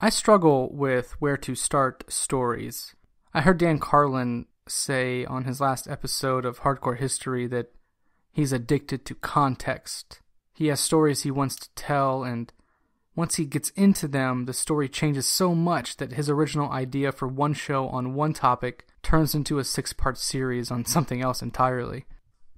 I struggle with where to start stories. I heard Dan Carlin say on his last episode of Hardcore History that he's addicted to context. He has stories he wants to tell, and once he gets into them, the story changes so much that his original idea for one show on one topic turns into a six part series on something else entirely.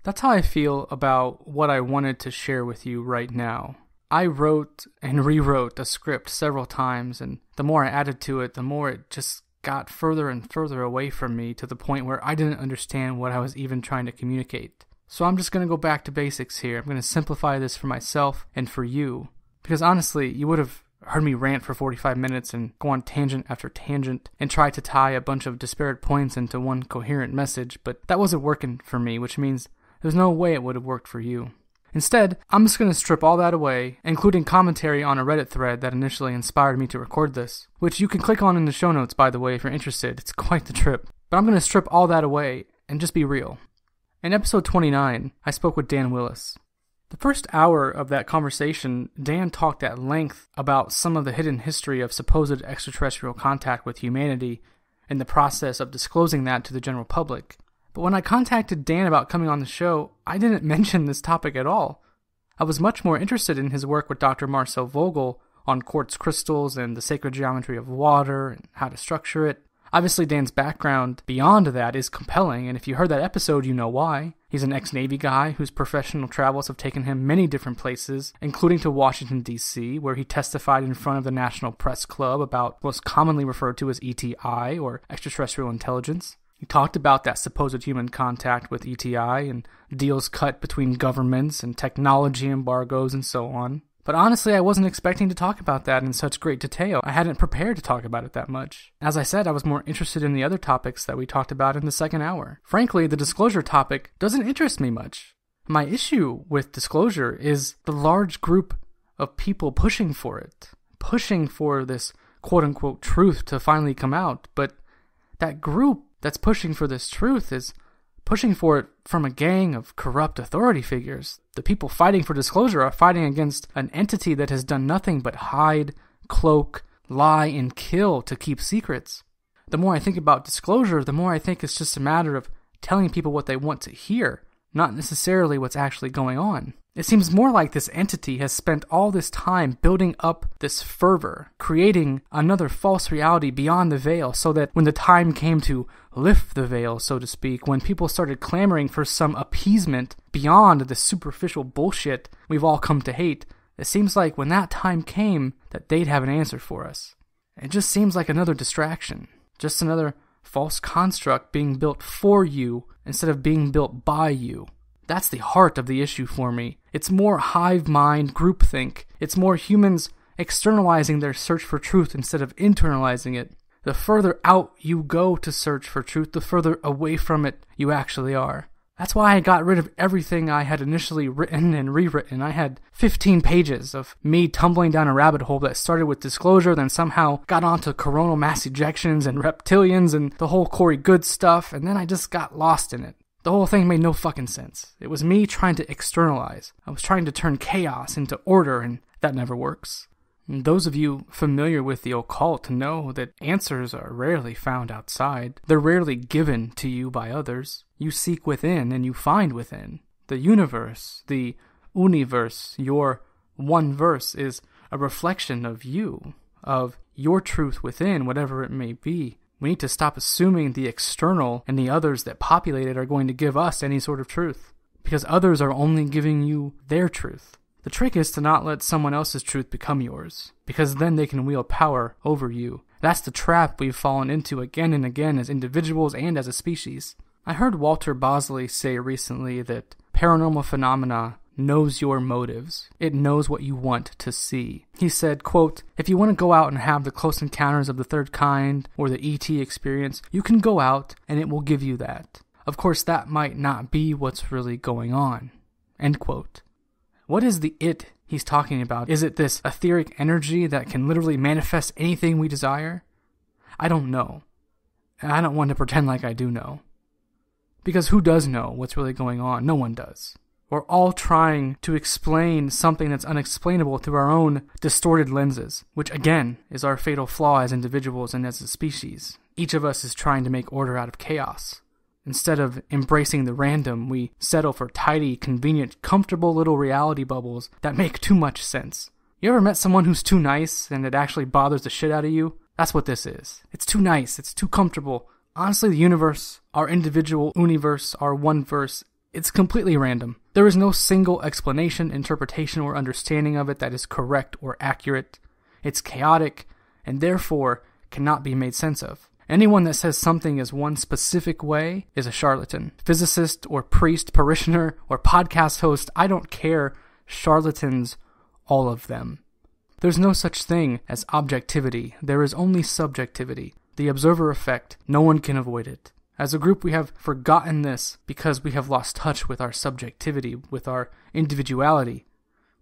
That's how I feel about what I wanted to share with you right now. I wrote and rewrote the script several times, and the more I added to it, the more it just got further and further away from me to the point where I didn't understand what I was even trying to communicate. So I'm just going to go back to basics here. I'm going to simplify this for myself and for you. Because honestly, you would have heard me rant for 45 minutes and go on tangent after tangent and try to tie a bunch of disparate points into one coherent message, but that wasn't working for me, which means there's no way it would have worked for you. Instead, I'm just going to strip all that away, including commentary on a Reddit thread that initially inspired me to record this, which you can click on in the show notes, by the way, if you're interested. It's quite the trip. But I'm going to strip all that away and just be real. In episode 29, I spoke with Dan Willis. The first hour of that conversation, Dan talked at length about some of the hidden history of supposed extraterrestrial contact with humanity and the process of disclosing that to the general public. But when I contacted Dan about coming on the show, I didn't mention this topic at all. I was much more interested in his work with Dr. Marcel Vogel on quartz crystals and the sacred geometry of water and how to structure it. Obviously, Dan's background beyond that is compelling, and if you heard that episode, you know why. He's an ex Navy guy whose professional travels have taken him many different places, including to Washington, D.C., where he testified in front of the National Press Club about what's commonly referred to as ETI, or extraterrestrial intelligence. He talked about that supposed human contact with ETI and deals cut between governments and technology embargoes and so on. But honestly, I wasn't expecting to talk about that in such great detail. I hadn't prepared to talk about it that much. As I said, I was more interested in the other topics that we talked about in the second hour. Frankly, the disclosure topic doesn't interest me much. My issue with disclosure is the large group of people pushing for it, pushing for this quote unquote truth to finally come out. But that group that's pushing for this truth is pushing for it from a gang of corrupt authority figures. The people fighting for disclosure are fighting against an entity that has done nothing but hide, cloak, lie, and kill to keep secrets. The more I think about disclosure, the more I think it's just a matter of telling people what they want to hear, not necessarily what's actually going on. It seems more like this entity has spent all this time building up this fervor, creating another false reality beyond the veil, so that when the time came to lift the veil, so to speak, when people started clamoring for some appeasement beyond the superficial bullshit we've all come to hate, it seems like when that time came, that they'd have an answer for us. It just seems like another distraction, just another false construct being built for you instead of being built by you. That's the heart of the issue for me. It's more hive mind groupthink. It's more humans externalizing their search for truth instead of internalizing it. The further out you go to search for truth, the further away from it you actually are. That's why I got rid of everything I had initially written and rewritten. I had 15 pages of me tumbling down a rabbit hole that started with disclosure, then somehow got onto coronal mass ejections and reptilians and the whole Corey Goode stuff, and then I just got lost in it. The whole thing made no fucking sense. It was me trying to externalize. I was trying to turn chaos into order, and that never works. And those of you familiar with the occult know that answers are rarely found outside. They're rarely given to you by others. You seek within and you find within. The universe, the universe, your one verse is a reflection of you, of your truth within, whatever it may be. We need to stop assuming the external and the others that populate it are going to give us any sort of truth, because others are only giving you their truth. The trick is to not let someone else's truth become yours, because then they can wield power over you. That's the trap we've fallen into again and again as individuals and as a species. I heard Walter Bosley say recently that paranormal phenomena knows your motives. It knows what you want to see. He said, quote, If you want to go out and have the close encounters of the third kind or the ET experience, you can go out and it will give you that. Of course, that might not be what's really going on. End quote. What is the it he's talking about? Is it this etheric energy that can literally manifest anything we desire? I don't know. I don't want to pretend like I do know. Because who does know what's really going on? No one does. We're all trying to explain something that's unexplainable through our own distorted lenses, which again is our fatal flaw as individuals and as a species. Each of us is trying to make order out of chaos. Instead of embracing the random, we settle for tidy, convenient, comfortable little reality bubbles that make too much sense. You ever met someone who's too nice and it actually bothers the shit out of you? That's what this is. It's too nice, it's too comfortable. Honestly, the universe, our individual universe, our one verse, it's completely random. There is no single explanation, interpretation, or understanding of it that is correct or accurate. It's chaotic, and therefore cannot be made sense of. Anyone that says something is one specific way is a charlatan. Physicist or priest, parishioner, or podcast host, I don't care. Charlatans, all of them. There's no such thing as objectivity, there is only subjectivity. The observer effect, no one can avoid it. As a group, we have forgotten this because we have lost touch with our subjectivity, with our individuality.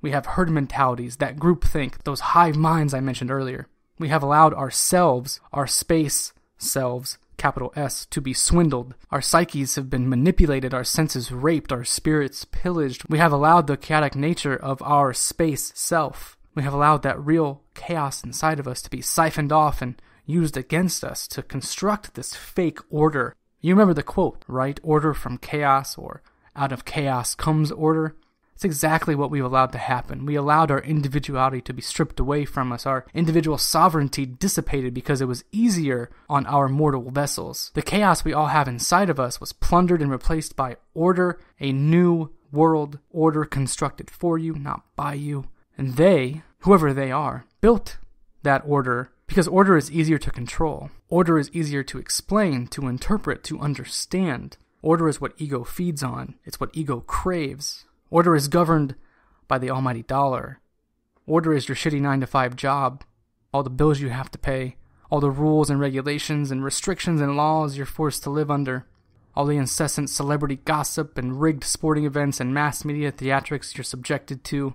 We have herd mentalities, that group think, those hive minds I mentioned earlier. We have allowed ourselves, our space selves, capital S, to be swindled. Our psyches have been manipulated, our senses raped, our spirits pillaged. We have allowed the chaotic nature of our space self. We have allowed that real chaos inside of us to be siphoned off and used against us to construct this fake order you remember the quote, right? Order from chaos, or out of chaos comes order. It's exactly what we've allowed to happen. We allowed our individuality to be stripped away from us, our individual sovereignty dissipated because it was easier on our mortal vessels. The chaos we all have inside of us was plundered and replaced by order, a new world order constructed for you, not by you. And they, whoever they are, built that order because order is easier to control. Order is easier to explain, to interpret, to understand. Order is what ego feeds on, it's what ego craves. Order is governed by the almighty dollar. Order is your shitty 9 to 5 job, all the bills you have to pay, all the rules and regulations and restrictions and laws you're forced to live under, all the incessant celebrity gossip and rigged sporting events and mass media theatrics you're subjected to.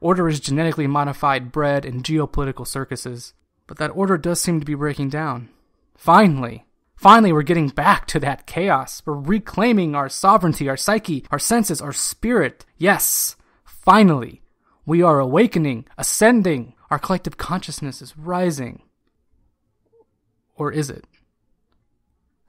Order is genetically modified bread and geopolitical circuses. But that order does seem to be breaking down. Finally, finally, we're getting back to that chaos. We're reclaiming our sovereignty, our psyche, our senses, our spirit. Yes, finally, we are awakening, ascending. Our collective consciousness is rising. Or is it?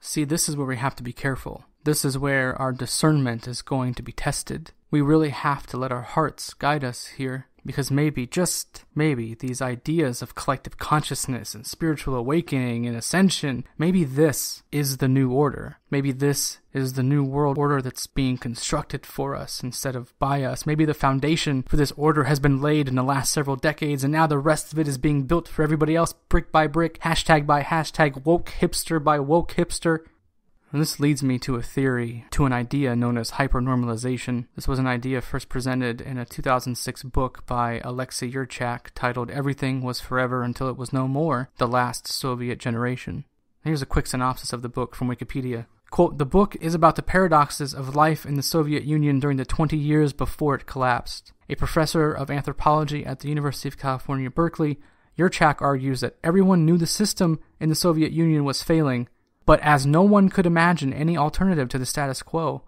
See, this is where we have to be careful. This is where our discernment is going to be tested. We really have to let our hearts guide us here. Because maybe, just maybe, these ideas of collective consciousness and spiritual awakening and ascension, maybe this is the new order. Maybe this is the new world order that's being constructed for us instead of by us. Maybe the foundation for this order has been laid in the last several decades and now the rest of it is being built for everybody else brick by brick, hashtag by hashtag, woke hipster by woke hipster. And this leads me to a theory, to an idea known as hypernormalization. This was an idea first presented in a 2006 book by Alexei Yurchak titled Everything Was Forever Until It Was No More The Last Soviet Generation. Here's a quick synopsis of the book from Wikipedia. Quote, the book is about the paradoxes of life in the Soviet Union during the 20 years before it collapsed. A professor of anthropology at the University of California, Berkeley, Yurchak argues that everyone knew the system in the Soviet Union was failing, but as no one could imagine any alternative to the status quo,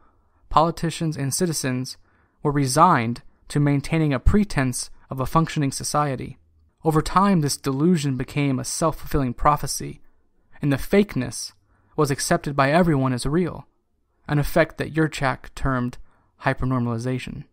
politicians and citizens were resigned to maintaining a pretense of a functioning society. Over time, this delusion became a self fulfilling prophecy, and the fakeness was accepted by everyone as real, an effect that Yurchak termed hypernormalization.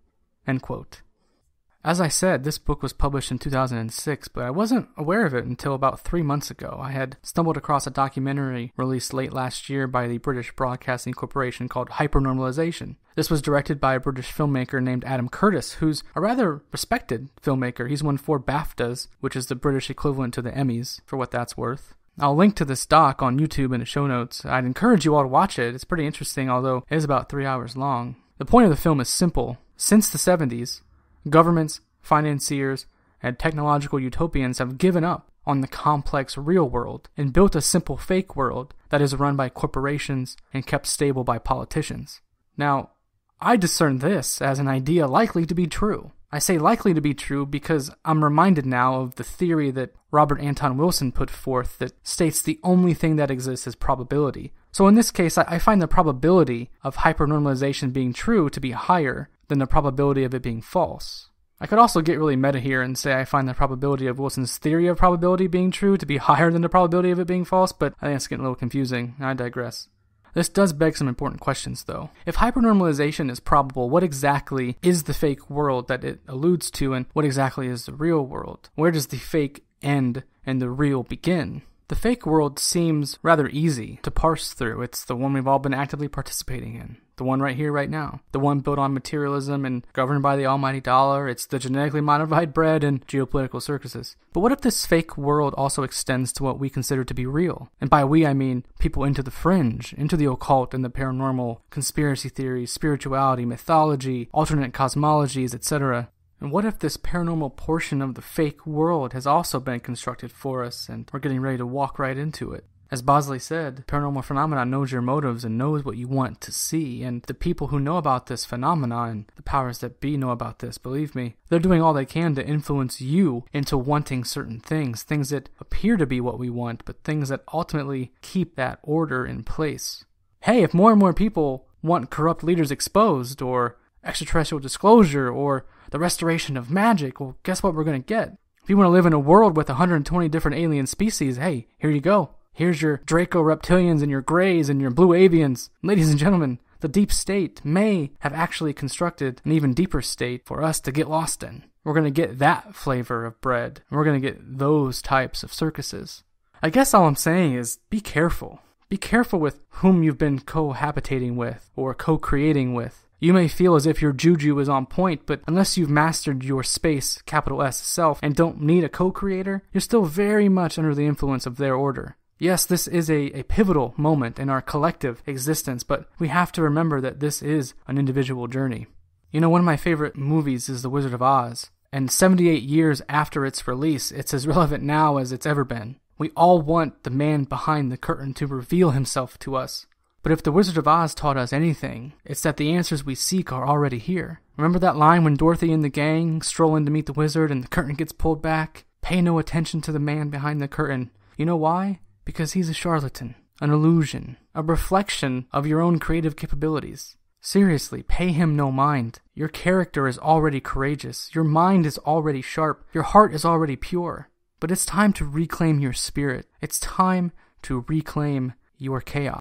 As I said, this book was published in 2006, but I wasn't aware of it until about three months ago. I had stumbled across a documentary released late last year by the British Broadcasting Corporation called Hypernormalization. This was directed by a British filmmaker named Adam Curtis, who's a rather respected filmmaker. He's won four BAFTAs, which is the British equivalent to the Emmys, for what that's worth. I'll link to this doc on YouTube in the show notes. I'd encourage you all to watch it. It's pretty interesting, although it is about three hours long. The point of the film is simple. Since the 70s, Governments, financiers, and technological utopians have given up on the complex real world and built a simple fake world that is run by corporations and kept stable by politicians. Now, I discern this as an idea likely to be true. I say likely to be true because I'm reminded now of the theory that Robert Anton Wilson put forth that states the only thing that exists is probability. So in this case, I find the probability of hypernormalization being true to be higher than the probability of it being false. I could also get really meta here and say I find the probability of Wilson's theory of probability being true to be higher than the probability of it being false, but I think it's getting a little confusing. I digress. This does beg some important questions, though. If hypernormalization is probable, what exactly is the fake world that it alludes to, and what exactly is the real world? Where does the fake end and the real begin? The fake world seems rather easy to parse through. It's the one we've all been actively participating in. The one right here, right now. The one built on materialism and governed by the almighty dollar. It's the genetically modified bread and geopolitical circuses. But what if this fake world also extends to what we consider to be real? And by we, I mean people into the fringe, into the occult and the paranormal, conspiracy theories, spirituality, mythology, alternate cosmologies, etc. And what if this paranormal portion of the fake world has also been constructed for us and we're getting ready to walk right into it? As Bosley said, paranormal phenomena knows your motives and knows what you want to see, and the people who know about this phenomenon, the powers that be know about this, believe me, they're doing all they can to influence you into wanting certain things, things that appear to be what we want, but things that ultimately keep that order in place. Hey, if more and more people want corrupt leaders exposed, or extraterrestrial disclosure, or the restoration of magic, well, guess what we're going to get? If you want to live in a world with 120 different alien species, hey, here you go. Here's your Draco reptilians and your Greys and your blue avians. Ladies and gentlemen, the deep state may have actually constructed an even deeper state for us to get lost in. We're going to get that flavor of bread. And we're going to get those types of circuses. I guess all I'm saying is be careful. Be careful with whom you've been cohabitating with or co creating with. You may feel as if your juju is on point, but unless you've mastered your space, capital S self, and don't need a co creator, you're still very much under the influence of their order. Yes, this is a, a pivotal moment in our collective existence, but we have to remember that this is an individual journey. You know, one of my favorite movies is The Wizard of Oz, and 78 years after its release, it's as relevant now as it's ever been. We all want the man behind the curtain to reveal himself to us. But if The Wizard of Oz taught us anything, it's that the answers we seek are already here. Remember that line when Dorothy and the gang stroll in to meet the wizard and the curtain gets pulled back? Pay no attention to the man behind the curtain. You know why? Because he's a charlatan, an illusion, a reflection of your own creative capabilities. Seriously, pay him no mind. Your character is already courageous. Your mind is already sharp. Your heart is already pure. But it's time to reclaim your spirit. It's time to reclaim your chaos.